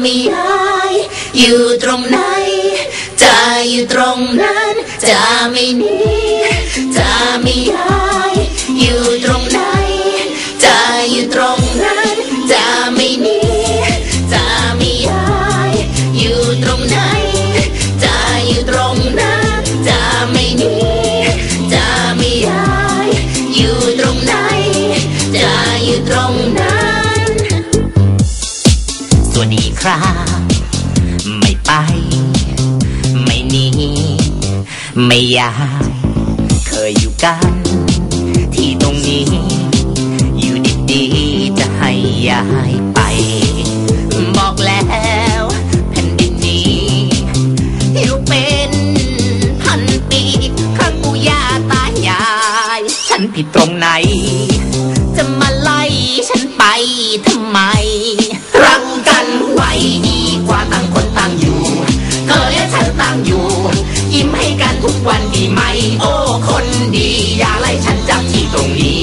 ไม่ยาย อยู่ตรงไหน จะอยู่ตรงนั้น จะไม่หนีจะไม่ยาย สวัสดีครับ ไม่ไป ไม่หนีไม่อยากเคยอยู่กัน ที่ตรงนี้ อยู่ดีๆจะให้ย้ายไป ดีกว่าต่างคนต่างอยู่ เธอและฉันต่างอยู่ ยิ้มให้กันทุกวันดีไหม โอ้คนดี อย่าไล่ฉันจากที่ตรงนี้